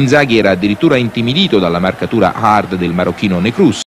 Inzaghi era addirittura intimidito dalla marcatura hard del marocchino Necruz.